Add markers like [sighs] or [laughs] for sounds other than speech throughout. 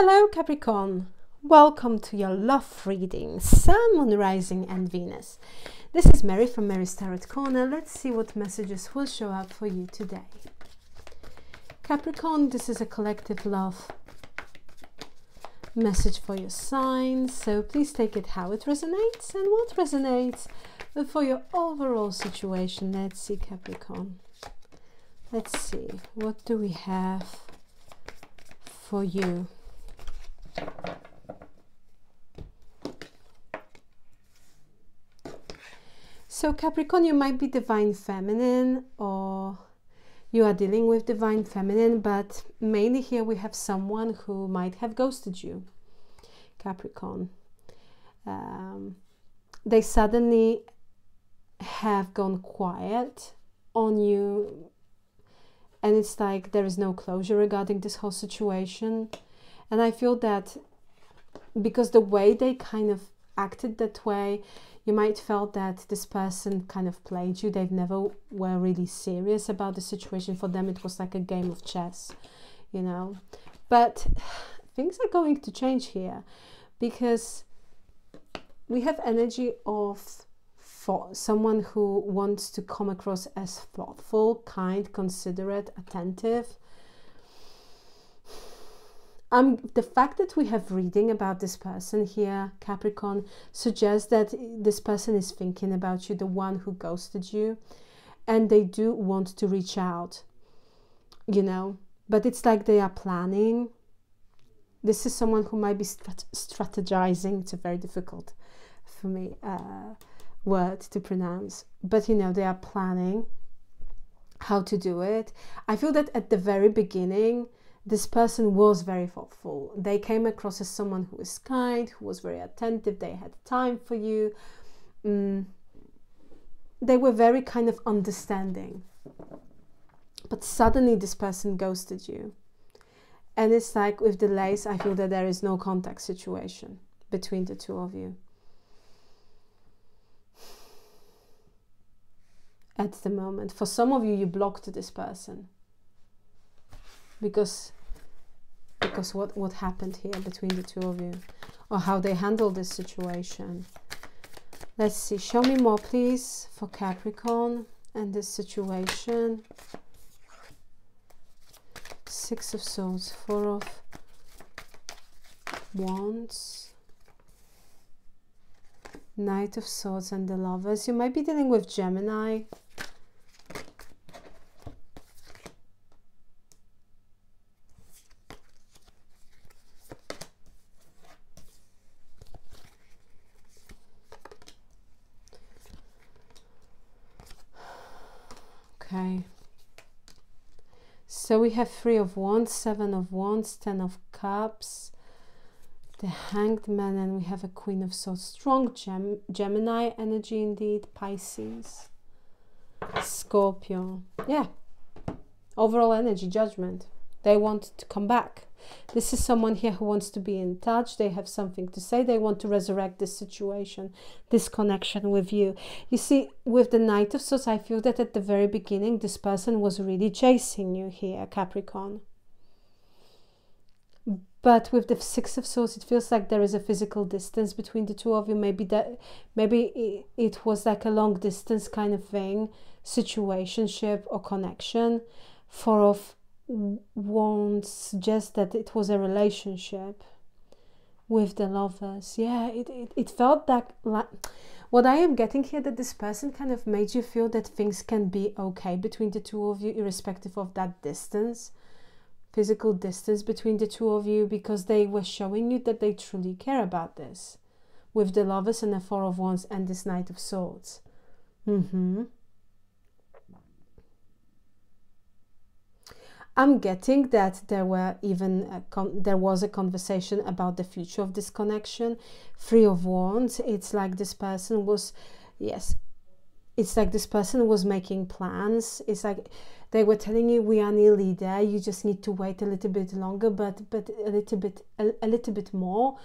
Hello, Capricorn. Welcome to your love reading, Sun, Moon, Rising, and Venus. This is Mary from Mary's Tarot Corner. Let's see what messages will show up for you today. Capricorn, this is a collective love message for your sign, so please take it how it resonates and what resonates for your overall situation. Let's see, Capricorn. Let's see, what do we have for you? So, Capricorn, you might be divine feminine or you are dealing with divine feminine, but mainly here we have someone who might have ghosted you, Capricorn. Um, they suddenly have gone quiet on you, and it's like there is no closure regarding this whole situation. And I feel that because the way they kind of acted that way, you might felt that this person kind of played you. They've never were really serious about the situation. For them, it was like a game of chess, you know. But [sighs] things are going to change here because we have energy of for someone who wants to come across as thoughtful, kind, considerate, attentive um, the fact that we have reading about this person here, Capricorn, suggests that this person is thinking about you, the one who ghosted you, and they do want to reach out, you know, but it's like they are planning. This is someone who might be strat strategizing. It's a very difficult for me uh, word to pronounce, but you know, they are planning how to do it. I feel that at the very beginning, this person was very thoughtful. They came across as someone who was kind, who was very attentive, they had time for you. Mm. They were very kind of understanding. But suddenly this person ghosted you. And it's like with delays, I feel that there is no contact situation between the two of you. At the moment. For some of you, you blocked this person because because what what happened here between the two of you or how they handled this situation. Let's see. Show me more please for capricorn and this situation. Six of swords four of wands knight of swords and the lovers. You might be dealing with gemini Okay. So we have three of wands, seven of wands, ten of cups, the hanged man, and we have a queen of swords. Strong gem Gemini energy indeed, Pisces, Scorpio. Yeah. Overall energy, judgment. They want to come back. This is someone here who wants to be in touch. They have something to say. They want to resurrect this situation, this connection with you. You see, with the Knight of Swords, I feel that at the very beginning, this person was really chasing you here, Capricorn. But with the Six of Swords, it feels like there is a physical distance between the two of you. Maybe that, maybe it was like a long distance kind of thing, situationship or connection. Four of wands suggest that it was a relationship with the lovers. Yeah, it, it, it felt that like what I am getting here that this person kind of made you feel that things can be okay between the two of you, irrespective of that distance, physical distance between the two of you, because they were showing you that they truly care about this with the lovers and the four of wands and this knight of swords. Mm-hmm. I'm getting that there were even there was a conversation about the future of this connection. Three of Wands. It's like this person was, yes, it's like this person was making plans. It's like they were telling you we are nearly there. You just need to wait a little bit longer, but but a little bit a, a little bit more.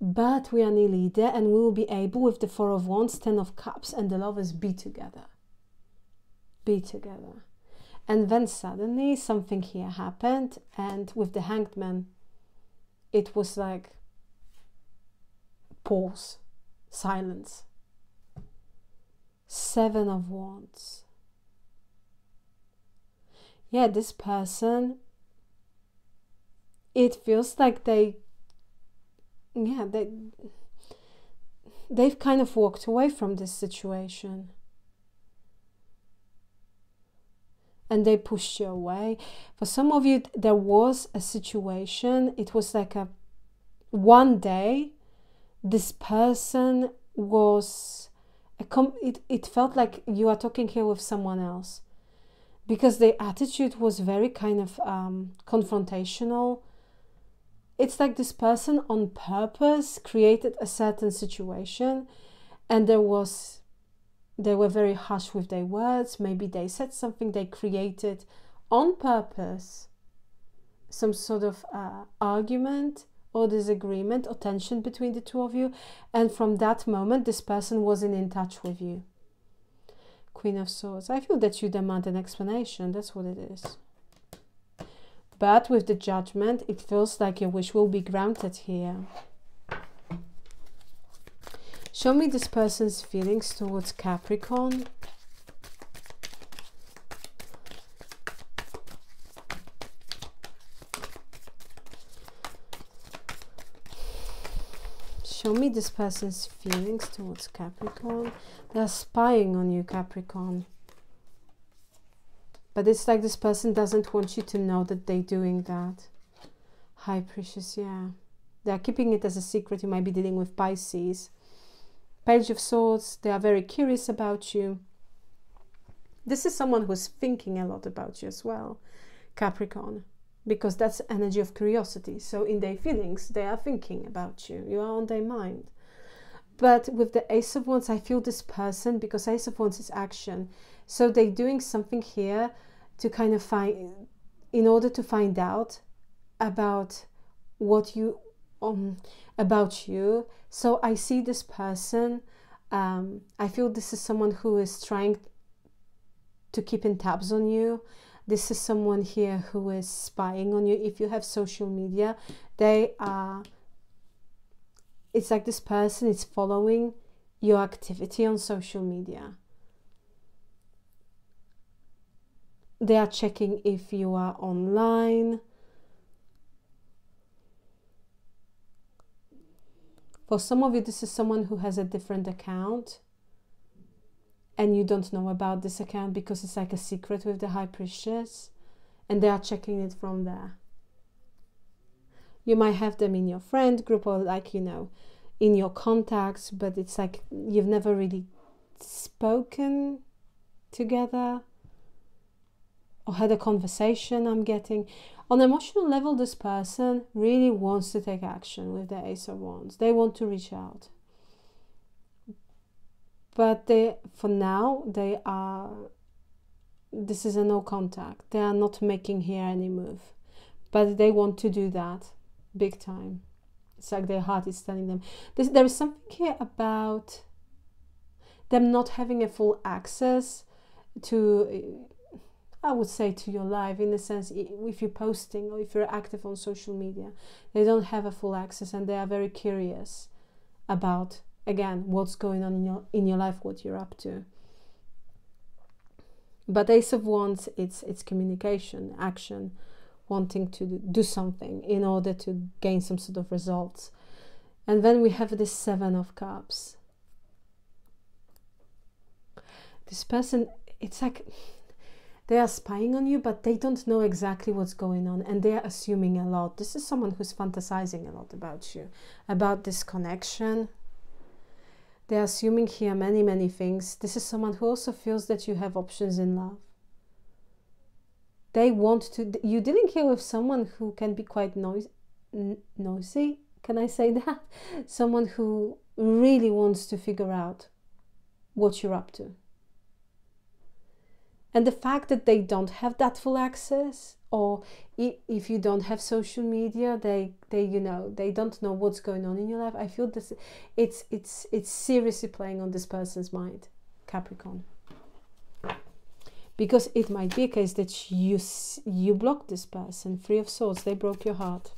But we are nearly there, and we will be able with the Four of Wands, Ten of Cups, and the Lovers be together. Be together and then suddenly something here happened, and with the hanged man, it was like pause, silence. Seven of Wands. Yeah, this person, it feels like they, yeah, they, they've kind of walked away from this situation. And they pushed you away. For some of you, there was a situation, it was like a one day, this person was, a com- it, it felt like you are talking here with someone else because the attitude was very kind of um, confrontational. It's like this person on purpose created a certain situation and there was they were very harsh with their words. Maybe they said something they created on purpose, some sort of uh, argument or disagreement or tension between the two of you. And from that moment, this person wasn't in touch with you. Queen of Swords. I feel that you demand an explanation. That's what it is. But with the judgment, it feels like your wish will be granted here. Show me this person's feelings towards Capricorn. Show me this person's feelings towards Capricorn. They're spying on you, Capricorn. But it's like this person doesn't want you to know that they're doing that. High Priestess, yeah. They're keeping it as a secret. You might be dealing with Pisces. Page of Swords, they are very curious about you. This is someone who's thinking a lot about you as well, Capricorn, because that's energy of curiosity. So in their feelings, they are thinking about you. You are on their mind. But with the Ace of Wands, I feel this person because Ace of Wands is action. So they're doing something here to kind of find, in order to find out about what you um, about you. So I see this person. Um, I feel this is someone who is trying to keep in tabs on you. This is someone here who is spying on you. If you have social media, they are. It's like this person is following your activity on social media. They are checking if you are online For some of you, this is someone who has a different account and you don't know about this account because it's like a secret with the high priestess and they are checking it from there. You might have them in your friend group or like, you know, in your contacts, but it's like you've never really spoken together or had a conversation. I'm getting on emotional level, this person really wants to take action with the Ace of Wands. They want to reach out. But they, for now, they are, this is a no contact. They are not making here any move. But they want to do that big time. It's like their heart is telling them. This, there is something here about them not having a full access to I would say to your life in the sense if you're posting or if you're active on social media, they don't have a full access and they are very curious about again what's going on in your in your life, what you're up to. But Ace of Wands, it's it's communication, action, wanting to do something in order to gain some sort of results. And then we have this Seven of Cups. This person, it's like they are spying on you, but they don't know exactly what's going on and they are assuming a lot. This is someone who's fantasizing a lot about you, about this connection. They're assuming here many, many things. This is someone who also feels that you have options in love. They want to, you're dealing here with someone who can be quite noisy, noisy, can I say [laughs] that? Someone who really wants to figure out what you're up to and the fact that they don't have that full access, or if you don't have social media, they, they you know they don't know what's going on in your life. I feel this, it's it's it's seriously playing on this person's mind, Capricorn, because it might be a case that you you block this person, Three of Swords. They broke your heart.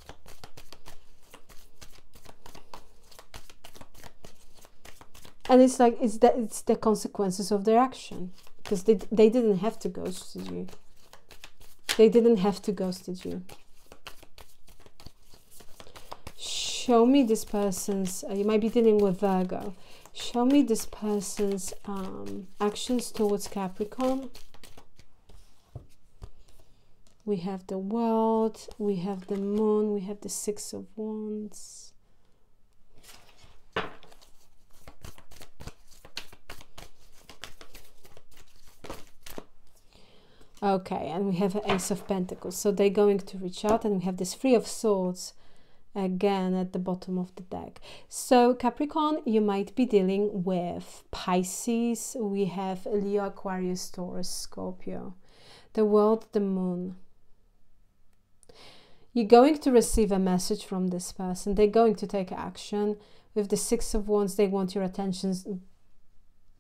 And it's like it's the, it's the consequences of their action because they, they didn't have to ghost you. They didn't have to ghost you. Show me this person's uh, you might be dealing with virgo. Show me this person's um, actions towards capricorn. We have the world we have the moon we have the six of wands Okay, and we have Ace of Pentacles. So they're going to reach out, and we have this Three of Swords again at the bottom of the deck. So Capricorn, you might be dealing with Pisces. We have Leo, Aquarius, Taurus, Scorpio. The world, the moon. You're going to receive a message from this person. They're going to take action. With the Six of Wands, they want your attention.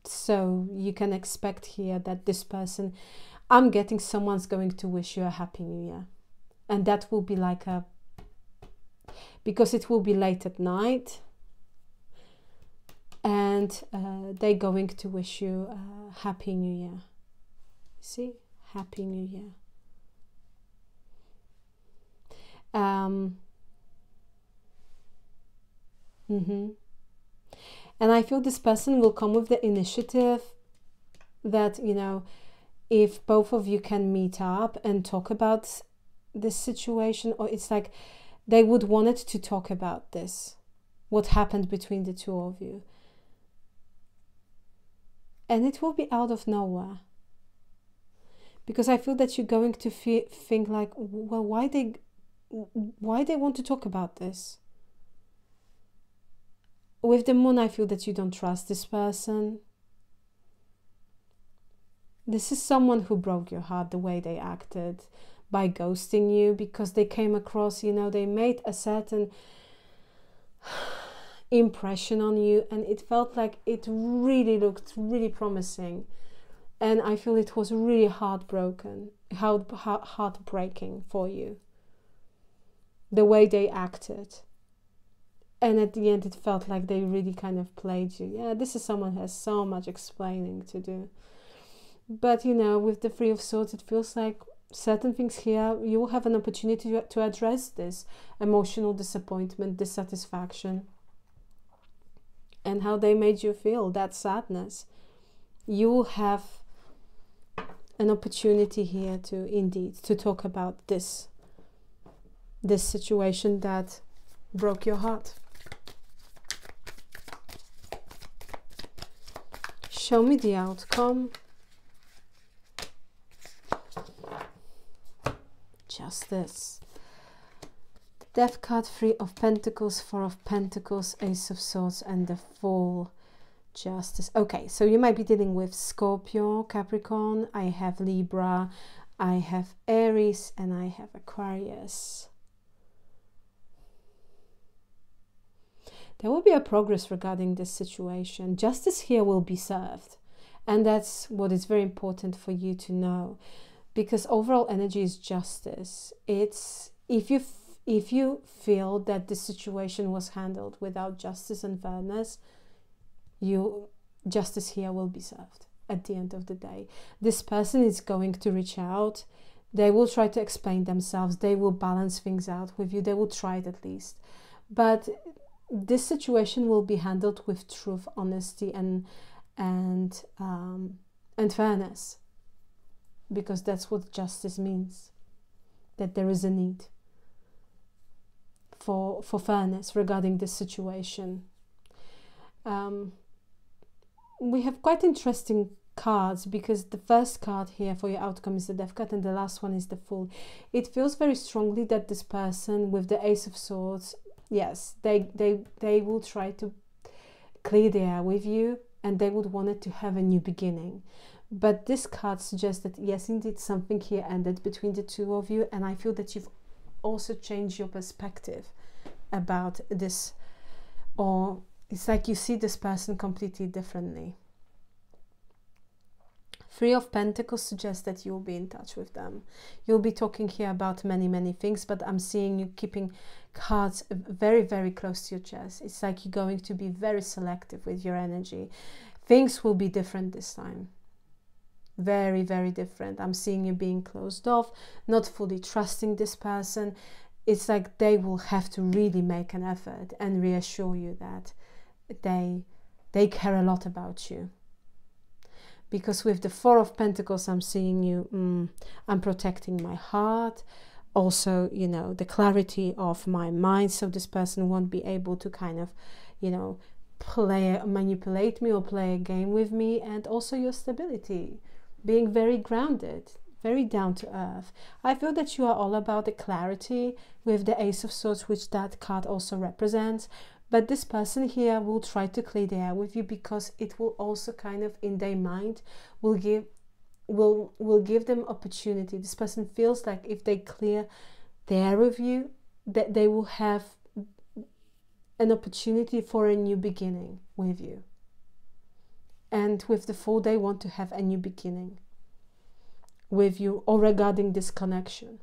So you can expect here that this person I'm getting someone's going to wish you a happy new year. And that will be like a, because it will be late at night. And uh, they're going to wish you a happy new year. See? Happy new year. Um, mm-hmm. And I feel this person will come with the initiative that, you know, if both of you can meet up and talk about this situation or it's like they would wanted to talk about this what happened between the two of you. And it will be out of nowhere. Because i feel that you're going to fe- think like well why they why they want to talk about this? With the moon i feel that you don't trust this person this is someone who broke your heart the way they acted by ghosting you because they came across, you know, they made a certain [sighs] impression on you and it felt like it really looked really promising. And I feel it was really heartbroken, heart, heartbreaking for you. The way they acted. And at the end, it felt like they really kind of played you. Yeah, this is someone who has so much explaining to do. But you know, with the Three of Swords, it feels like certain things here you will have an opportunity to, to address this emotional disappointment, dissatisfaction, and how they made you feel that sadness. You will have an opportunity here to indeed to talk about this this situation that broke your heart. Show me the outcome. Justice. Death card, Three of Pentacles, Four of Pentacles, Ace of Swords, and the Fool. Justice. Okay, so you might be dealing with Scorpio, Capricorn. I have Libra, I have Aries, and I have Aquarius. There will be a progress regarding this situation. Justice here will be served. And that's what is very important for you to know because overall energy is justice. It's if you if you feel that the situation was handled without justice and fairness you justice here will be served at the end of the day. This person is going to reach out. They will try to explain themselves. They will balance things out with you. They will try it at least. But this situation will be handled with truth honesty and and um, and fairness because that's what justice means that there is a need for, for fairness regarding this situation. Um, we have quite interesting cards because the first card here for your outcome is the death card and the last one is the fool it feels very strongly that this person with the ace of swords yes they they they will try to clear the air with you and they would want it to have a new beginning but this card suggests that yes, indeed, something here ended between the two of you, and I feel that you've also changed your perspective about this, or it's like you see this person completely differently. Three of Pentacles suggests that you'll be in touch with them. You'll be talking here about many, many things, but I'm seeing you keeping cards very, very close to your chest. It's like you're going to be very selective with your energy. Things will be different this time. Very, very different. I'm seeing you being closed off, not fully trusting this person. It's like they will have to really make an effort and reassure you that they they care a lot about you because with the four of pentacles i'm seeing you mm, i'm protecting my heart also you know the clarity of my mind so this person won't be able to kind of you know play manipulate me or play a game with me and also your stability being very grounded very down to earth. I feel that you are all about the clarity with the ace of swords which that card also represents. But this person here will try to clear the air with you because it will also kind of in their mind will give will will give them opportunity. This person feels like if they clear the air with you that they will have an opportunity for a new beginning with you and with the fool they want to have a new beginning with you or regarding this connection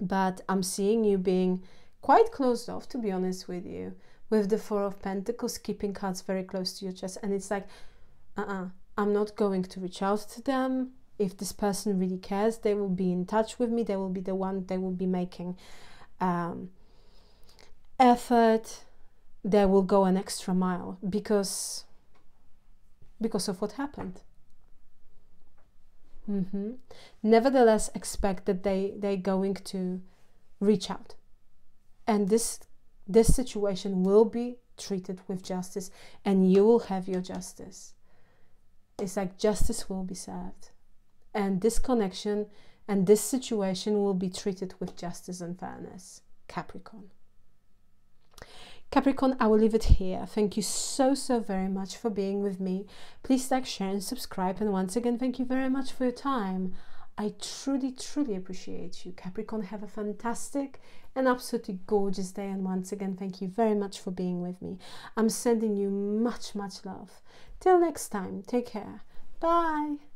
but i'm seeing you being quite closed off, to be honest with you, with the Four of Pentacles, keeping cards very close to your chest. And it's like, uh uh-uh, uh, i am not going to reach out to them. If this person really cares, they will be in touch with me. They will be the one, they will be making um, effort. They will go an extra mile because because of what happened. Mm-hmm. Nevertheless, expect that they they're going to reach out. And this this situation will be treated with justice and you will have your justice. It's like justice will be served. And this connection and this situation will be treated with justice and fairness. Capricorn Capricorn, I will leave it here. Thank you so, so very much for being with me. Please like, share, and subscribe. And once again, thank you very much for your time. I truly, truly appreciate you. Capricorn, have a fantastic and absolutely gorgeous day. And once again, thank you very much for being with me. I'm sending you much, much love. Till next time, take care. Bye.